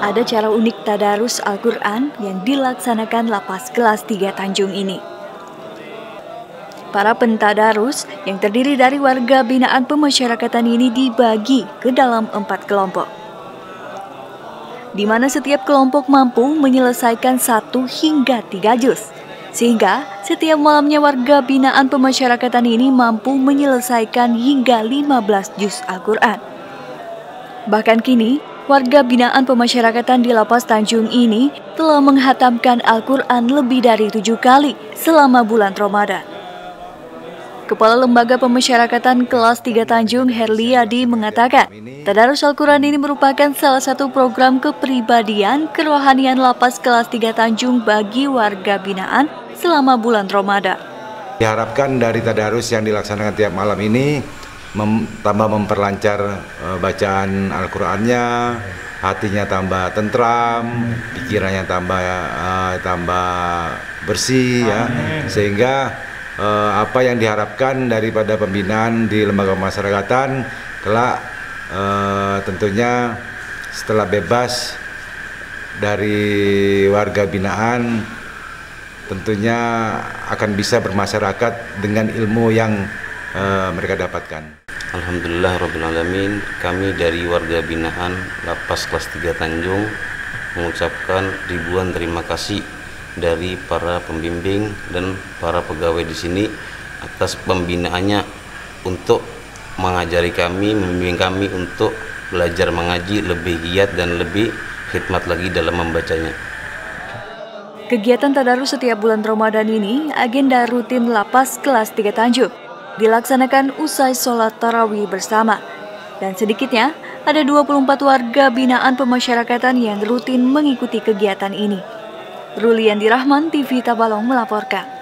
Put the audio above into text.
ada cara unik tadarus Al-Quran yang dilaksanakan lapas kelas 3 Tanjung ini. Para pentadarus yang terdiri dari warga binaan pemasyarakatan ini dibagi ke dalam empat kelompok. Di mana setiap kelompok mampu menyelesaikan satu hingga tiga juz. Sehingga setiap malamnya warga binaan pemasyarakatan ini mampu menyelesaikan hingga 15 juz Al-Quran. Bahkan kini, warga binaan pemasyarakatan di Lapas Tanjung ini telah menghatamkan Al-Quran lebih dari tujuh kali selama bulan Ramadan. Kepala Lembaga Pemasyarakatan Kelas 3 Tanjung Herliadi mengatakan, Tadarus Al-Quran ini merupakan salah satu program kepribadian kerohanian lapas kelas 3 Tanjung bagi warga binaan selama bulan Ramadan. Diharapkan dari Tadarus yang dilaksanakan tiap malam ini mem tambah memperlancar uh, bacaan Al-Qur'annya, hatinya tambah tentram, pikirannya tambah uh, tambah bersih ya. Sehingga uh, apa yang diharapkan daripada pembinaan di lembaga masyarakatan kelak uh, tentunya setelah bebas dari warga binaan tentunya akan bisa bermasyarakat dengan ilmu yang uh, mereka dapatkan. Alhamdulillah Rabbil Alamin Kami dari warga binaan Lapas kelas 3 Tanjung Mengucapkan ribuan terima kasih dari para pembimbing dan para pegawai di sini atas pembinaannya untuk mengajari kami, membimbing kami untuk belajar mengaji lebih giat dan lebih khidmat lagi dalam membacanya. Kegiatan tadarus setiap bulan Ramadan ini agenda rutin lapas kelas 3 Tanjung dilaksanakan usai sholat tarawih bersama. Dan sedikitnya ada 24 warga binaan pemasyarakatan yang rutin mengikuti kegiatan ini. Rulian Dirahman TV Tabalong melaporkan.